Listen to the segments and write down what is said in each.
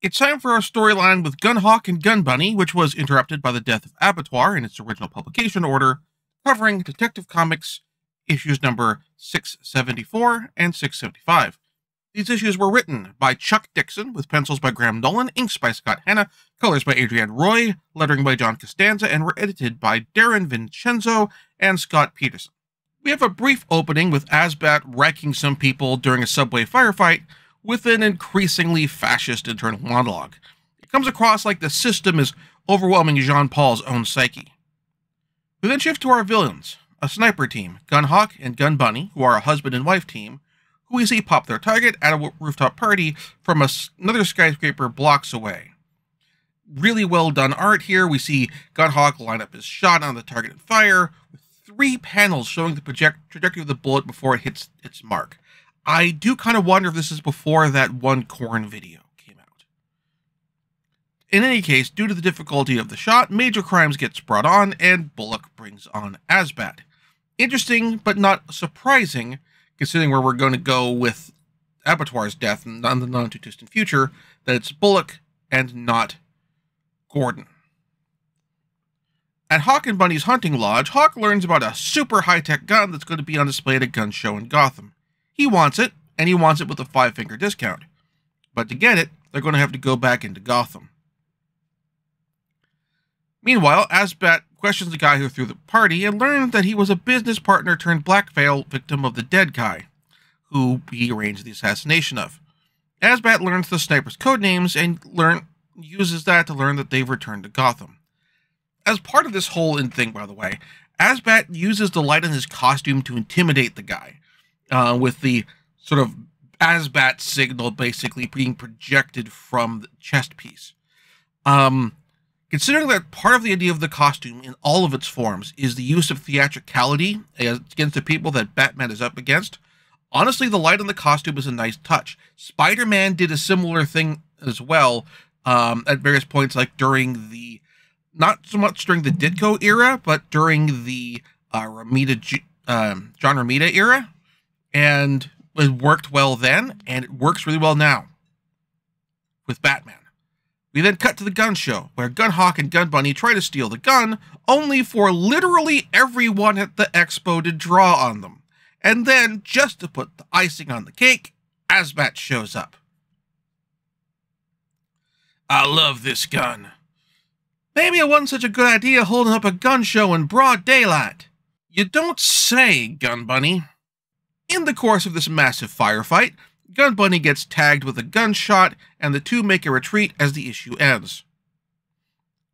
It's time for our storyline with Gunhawk and Gun Bunny, which was interrupted by the death of Abattoir in its original publication order, covering Detective Comics issues number 674 and 675. These issues were written by Chuck Dixon, with pencils by Graham Nolan, inks by Scott Hanna, colors by Adrienne Roy, lettering by John Costanza, and were edited by Darren Vincenzo and Scott Peterson. We have a brief opening with AzBat wrecking some people during a subway firefight with an increasingly fascist internal monologue. It comes across like the system is overwhelming Jean Paul's own psyche. We then shift to our villains, a sniper team, Gunhawk and Gun Bunny, who are a husband and wife team, who we see pop their target at a rooftop party from another skyscraper blocks away. Really well done art here. We see Gunhawk line up his shot on the target and fire, with three panels showing the project trajectory of the bullet before it hits its mark. I do kind of wonder if this is before that one corn video came out. In any case, due to the difficulty of the shot, Major Crimes gets brought on, and Bullock brings on AzBat. Interesting, but not surprising, considering where we're going to go with Abattoir's death in the non too distant future, that it's Bullock and not Gordon. At Hawk and Bunny's hunting lodge, Hawk learns about a super high tech gun that's going to be on display at a gun show in Gotham. He wants it, and he wants it with a five finger discount. But to get it, they're going to have to go back into Gotham. Meanwhile, AzBat questions the guy who threw the party and learns that he was a business partner turned blackmail victim of the dead guy, who he arranged the assassination of. AzBat learns the sniper's code names and learn uses that to learn that they've returned to Gotham. As part of this whole thing, by the way, AzBat uses the light in his costume to intimidate the guy, uh, with the sort of AzBat signal basically being projected from the chest piece. Um, Considering that part of the idea of the costume in all of its forms is the use of theatricality against the people that Batman is up against, honestly, the light on the costume is a nice touch. Spider Man did a similar thing as well um, at various points, like during the, not so much during the Ditko era, but during the uh, Romita, um, John Romita era. And it worked well then, and it works really well now with Batman. We then cut to the gun show, where Gunhawk and Gun Bunny try to steal the gun, only for literally everyone at the expo to draw on them. And then, just to put the icing on the cake, AzBat shows up. I love this gun. Maybe it wasn't such a good idea holding up a gun show in broad daylight. You don't say, Gun Bunny. In the course of this massive firefight, Gun Bunny gets tagged with a gunshot, and the two make a retreat as the issue ends.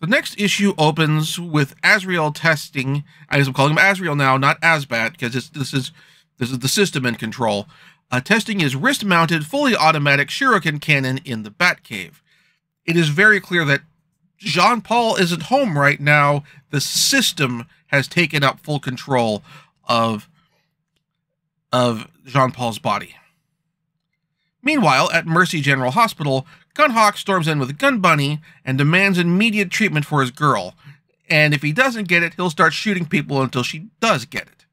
The next issue opens with Azrael testing. I guess I'm calling him Azrael now, not AzBat, because this is this is the system in control. Uh, testing his wrist-mounted, fully automatic shuriken cannon in the Batcave. It is very clear that Jean Paul isn't home right now. The system has taken up full control of of Jean Paul's body. Meanwhile, at Mercy General Hospital, Gunhawk storms in with gun bunny and demands immediate treatment for his girl. And if he doesn't get it, he'll start shooting people until she does get it.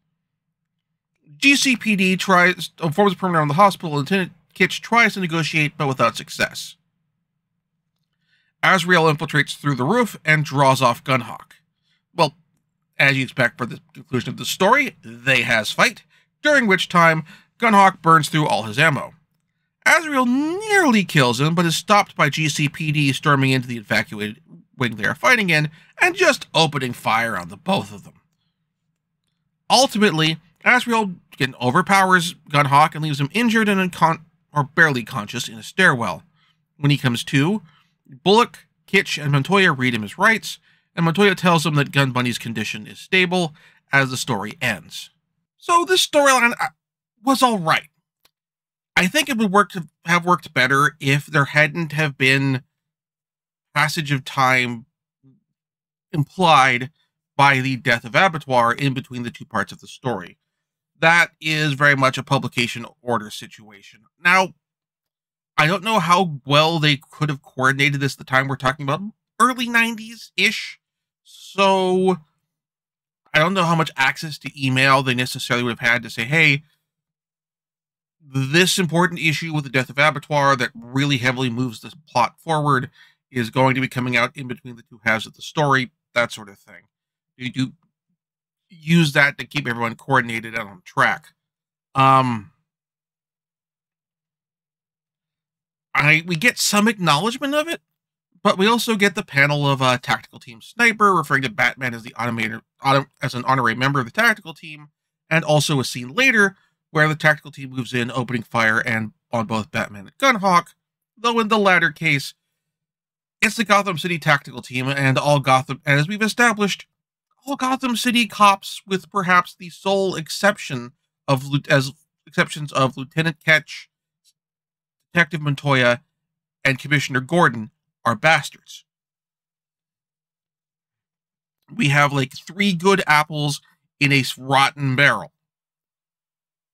GCPD tries uh, informs the perimeter on the hospital. Lieutenant Kitch tries to negotiate, but without success. Azrael infiltrates through the roof and draws off Gunhawk. Well, as you expect for the conclusion of the story, they has fight, during which time Gunhawk burns through all his ammo. Azrael nearly kills him, but is stopped by GCPD storming into the evacuated wing they are fighting in and just opening fire on the both of them. Ultimately, Azrael again overpowers Gunhawk and leaves him injured and or barely conscious in a stairwell. When he comes to, Bullock, Kitch, and Montoya read him his rights, and Montoya tells him that Gun Bunny's condition is stable as the story ends. So this storyline uh, was all right. I think it would work to have worked better if there hadn't have been passage of time implied by the death of Abattoir in between the two parts of the story. That is very much a publication order situation. Now, I don't know how well they could have coordinated this the time we're talking about early 90s ish. So I don't know how much access to email they necessarily would have had to say, hey, this important issue with the death of Abattoir that really heavily moves this plot forward is going to be coming out in between the two halves of the story, that sort of thing. You do use that to keep everyone coordinated and on track. Um, I we get some acknowledgement of it, but we also get the panel of a uh, tactical team sniper referring to Batman as the automator auto, as an honorary member of the tactical team, and also a scene later where the tactical team moves in, opening fire and on both Batman and Gunhawk. Though in the latter case, it's the Gotham City tactical team, and all Gotham, and as we've established, all Gotham City cops, with perhaps the sole exception of as exceptions of Lieutenant Ketch, Detective Montoya, and Commissioner Gordon, are bastards. We have like three good apples in a rotten barrel.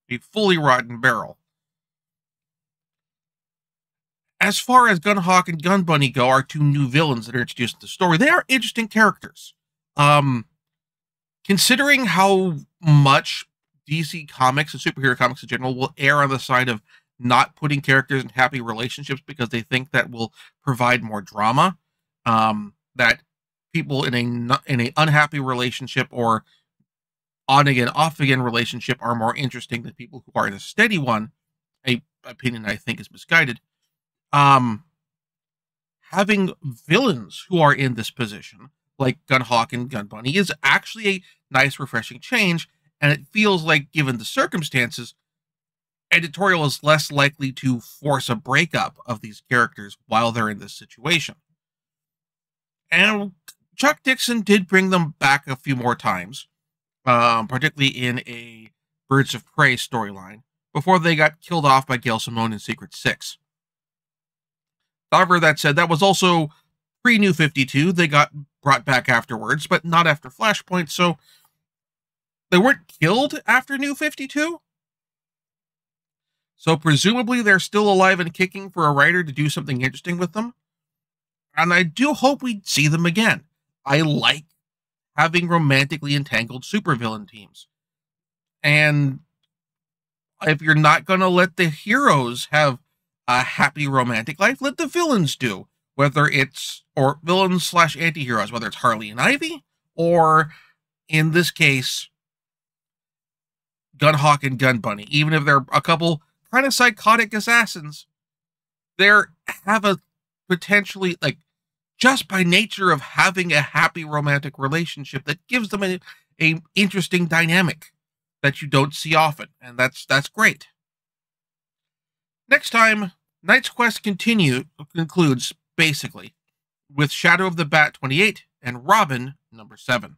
A fully rotten barrel. As far as Gunhawk and Gun Bunny go, our two new villains that are introduced in the story, they are interesting characters. Um, considering how much DC comics and superhero comics in general will err on the side of not putting characters in happy relationships because they think that will provide more drama. Um, that people in a not in a unhappy relationship or on again off again relationship are more interesting than people who are in a steady one. A opinion I think is misguided. Um, having villains who are in this position, like Gunhawk and Gun Bunny, is actually a nice, refreshing change. And it feels like, given the circumstances, editorial is less likely to force a breakup of these characters while they're in this situation. And Chuck Dixon did bring them back a few more times, um, particularly in a Birds of Prey storyline, before they got killed off by Gail Simone in Secret Six. However, that said, that was also pre New 52. They got brought back afterwards, but not after Flashpoint, so they weren't killed after New 52. So presumably they're still alive and kicking for a writer to do something interesting with them. And I do hope we see them again. I like having romantically entangled supervillain teams. And if you're not going to let the heroes have a happy romantic life, let the villains do. Whether it's, or villains slash anti heroes, whether it's Harley and Ivy, or in this case, Gunhawk and Gun Bunny. Even if they're a couple kind of psychotic assassins, they have a potentially like just by nature of having a happy romantic relationship that gives them a, a interesting dynamic that you don't see often, and that's that's great. Next time, Knight's Quest continue concludes basically with Shadow of the Bat 28 and Robin number 7.